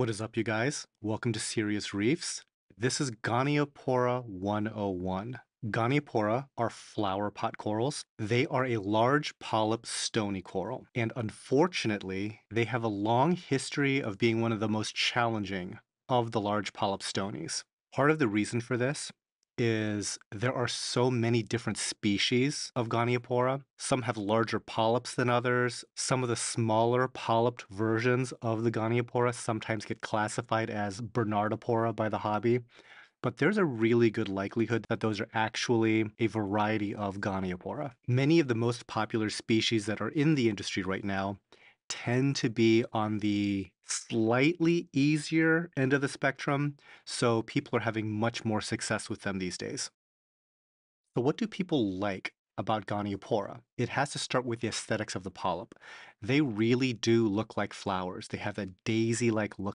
What is up, you guys? Welcome to Serious Reefs. This is Goniopora 101. Goniopora are flower pot corals. They are a large polyp stony coral, and unfortunately, they have a long history of being one of the most challenging of the large polyp stonies. Part of the reason for this is there are so many different species of Goniopora. Some have larger polyps than others. Some of the smaller polyped versions of the Goniopora sometimes get classified as Bernardopora by the hobby. But there's a really good likelihood that those are actually a variety of Goniopora. Many of the most popular species that are in the industry right now tend to be on the slightly easier end of the spectrum, so people are having much more success with them these days. So, what do people like about Goniopora? It has to start with the aesthetics of the polyp. They really do look like flowers. They have a daisy like look